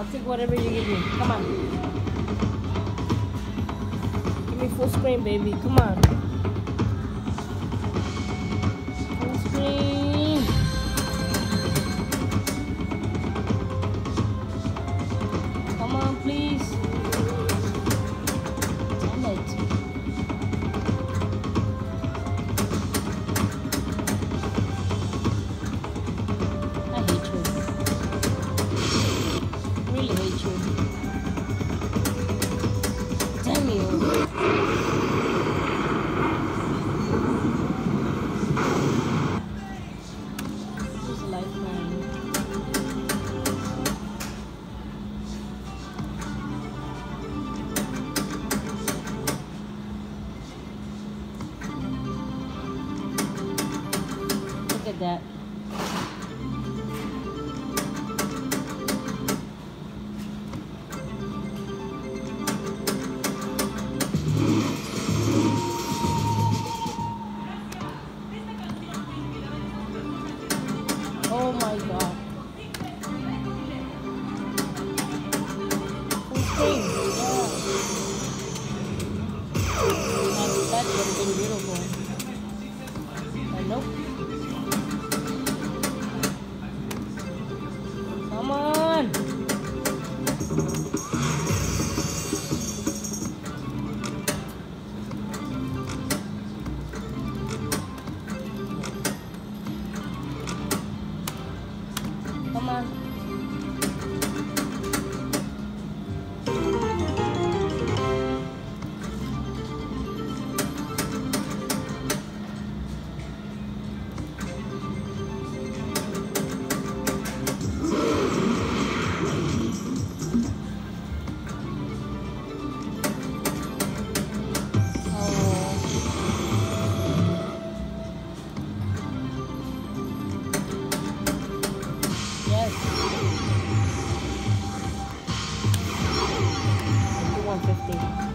I'll take whatever you give me. Come on. Give me full screen, baby. Come on. You. Damn you. This is lifeline. Look at that. Come on. Come on. Oh. One fifty.